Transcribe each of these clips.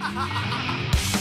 ハハハハ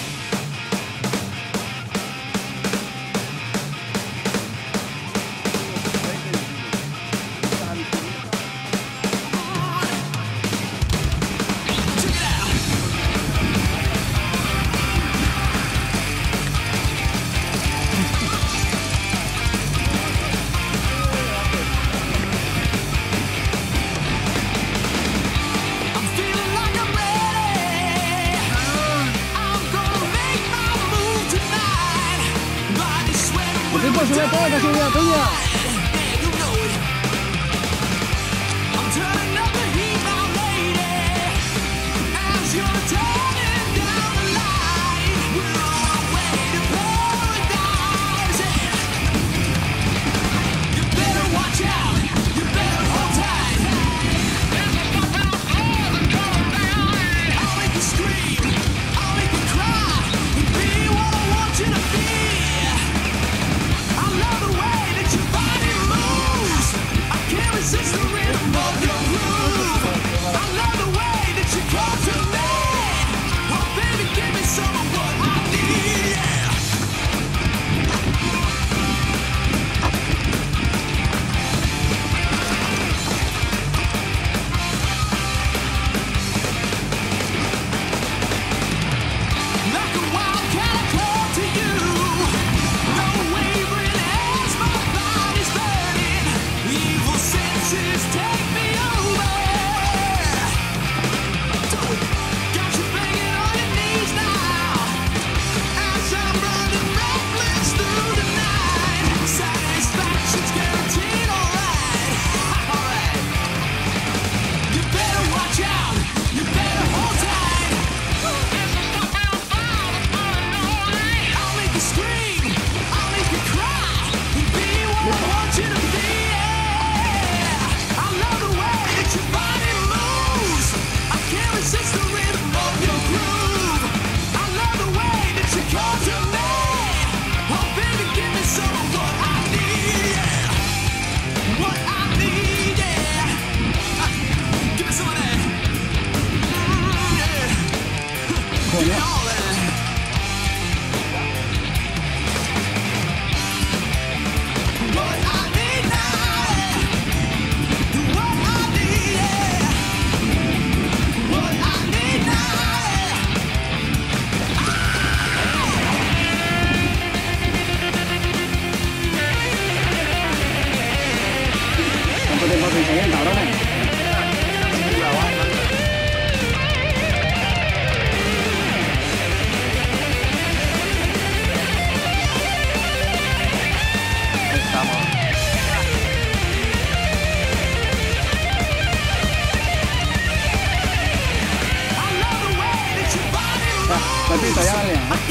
Repito, ya vale. I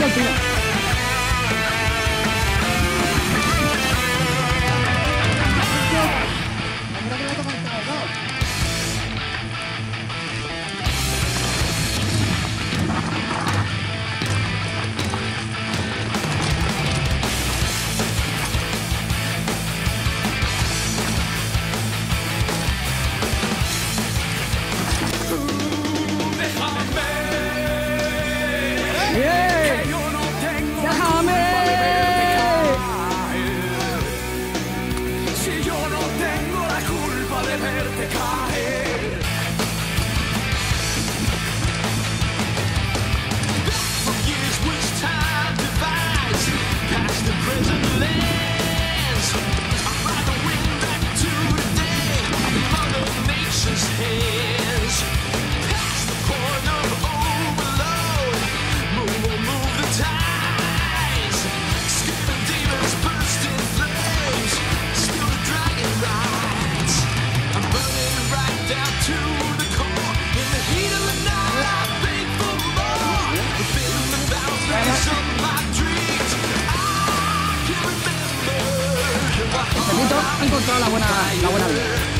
calejando el tío. Este punto encontrado la buena, la buena vida.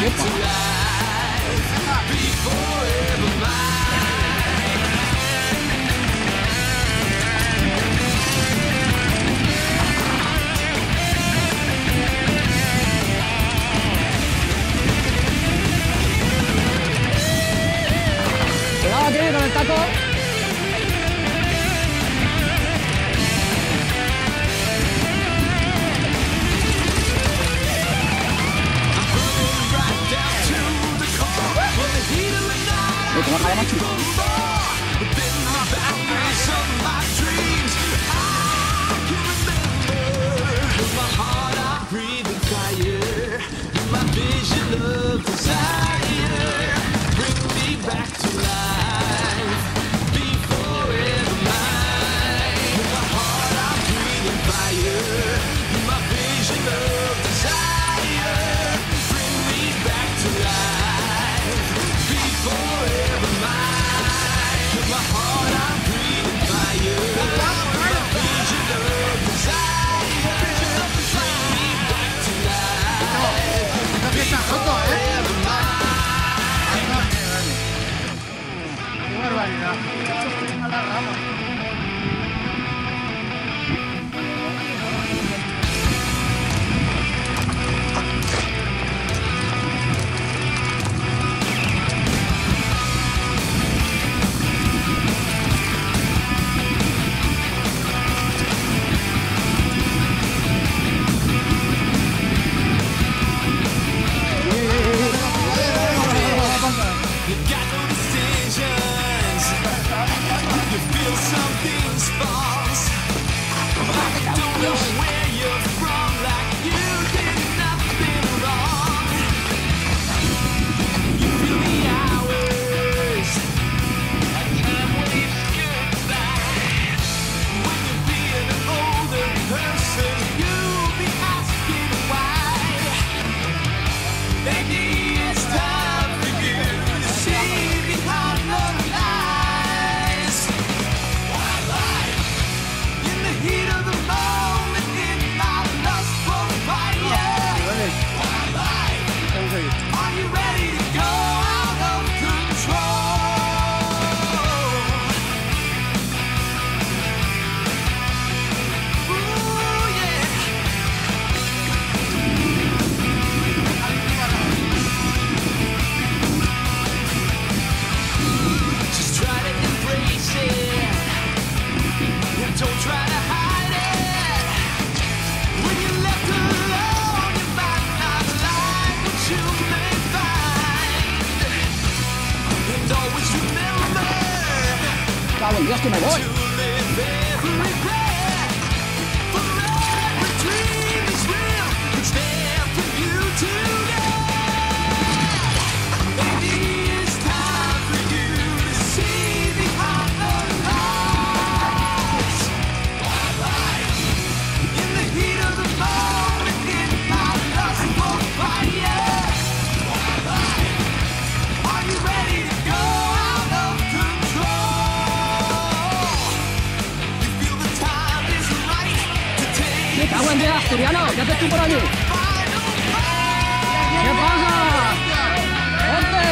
Cuidado taco. digas que me voy. Buen día, Asturiano, ya te estoy por aquí. ¿Qué pasa? ¡Hombre!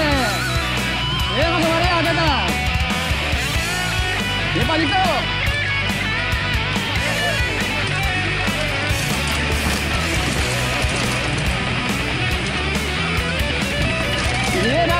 ¡Eh, José María, qué tal! ¿Qué palito? ¡Bien,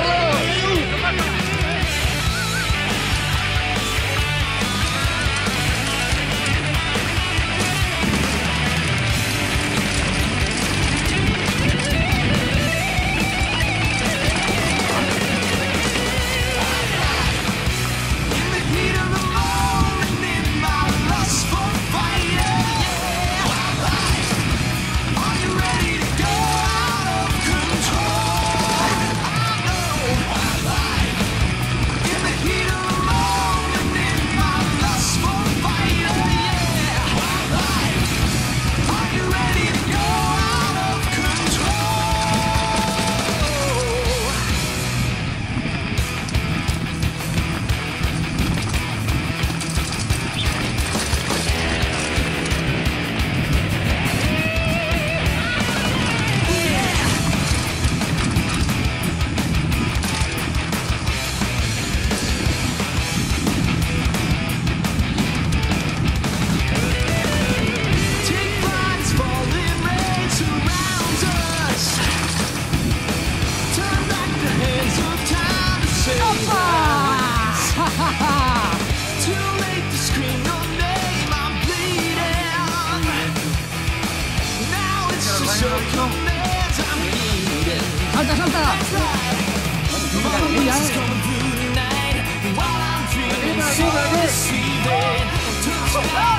Russell.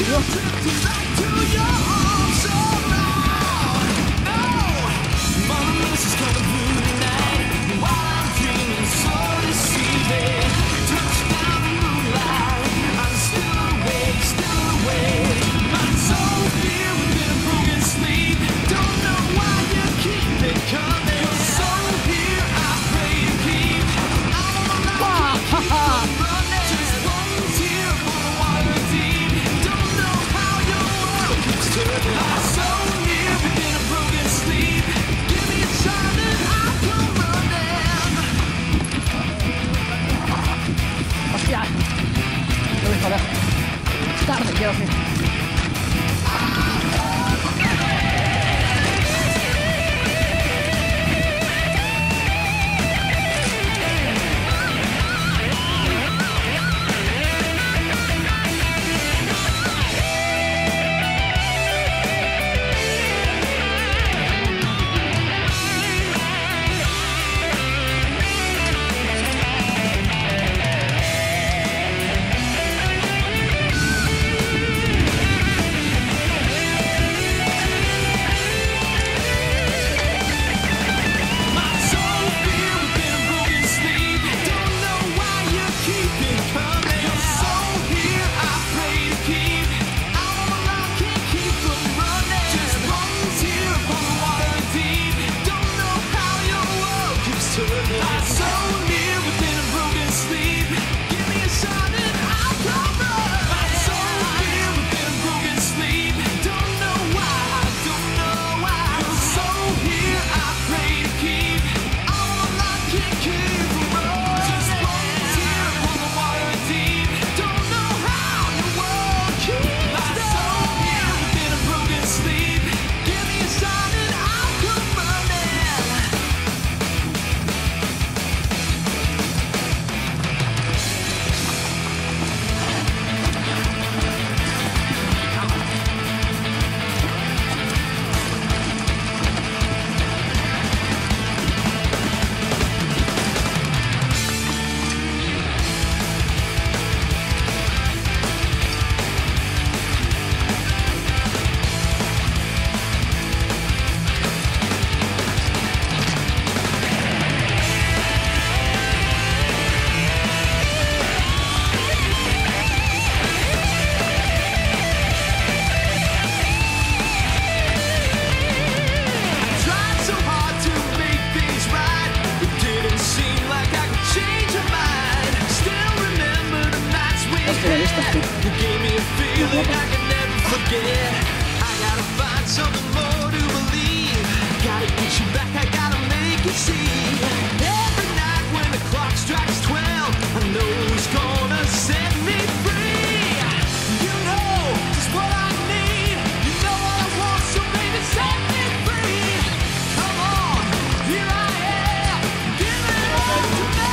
you. I can never forget. I gotta find something more to believe. Gotta get you back, I gotta make you see. Every night when the clock strikes 12, I know who's gonna set me free. You know just what I need. You know what I want, so baby, set me free. Come on, here I am. Give it all to me.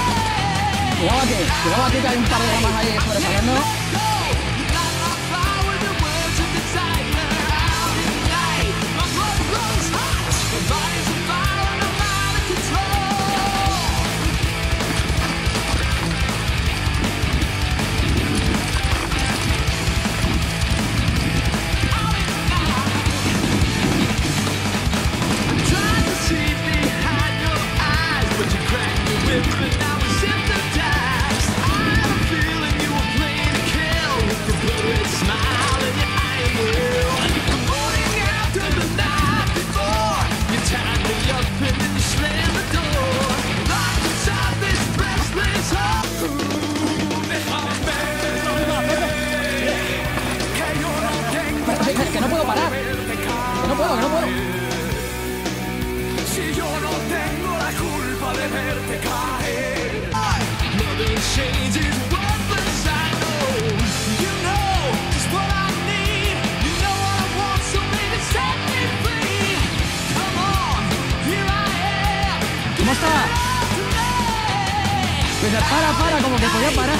para, para, como que podía parar.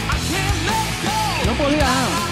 No podía, nada.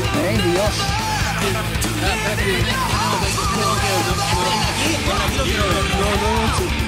Men Dios. No, no, no.